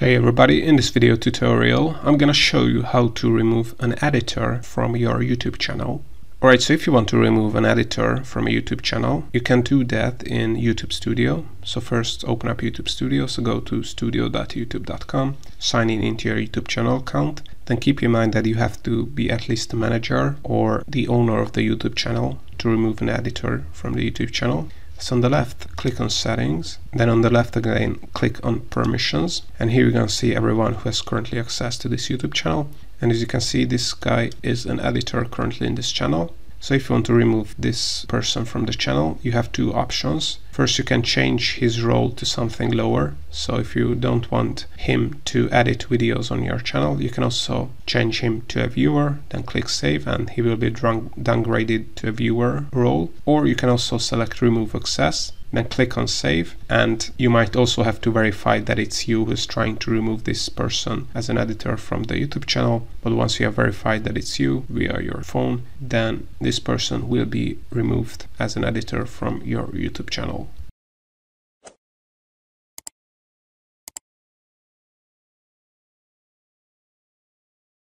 Hey everybody, in this video tutorial I'm gonna show you how to remove an editor from your YouTube channel. Alright, so if you want to remove an editor from a YouTube channel, you can do that in YouTube Studio. So first open up YouTube Studio, so go to studio.youtube.com, sign in into your YouTube channel account, then keep in mind that you have to be at least the manager or the owner of the YouTube channel to remove an editor from the YouTube channel. So on the left, click on settings, then on the left again, click on permissions. And here you can see everyone who has currently access to this YouTube channel. And as you can see, this guy is an editor currently in this channel. So if you want to remove this person from the channel, you have two options. First, you can change his role to something lower. So if you don't want him to edit videos on your channel, you can also change him to a viewer, then click save and he will be downgraded to a viewer role. Or you can also select remove access then click on save and you might also have to verify that it's you who's trying to remove this person as an editor from the YouTube channel but once you have verified that it's you via your phone then this person will be removed as an editor from your YouTube channel.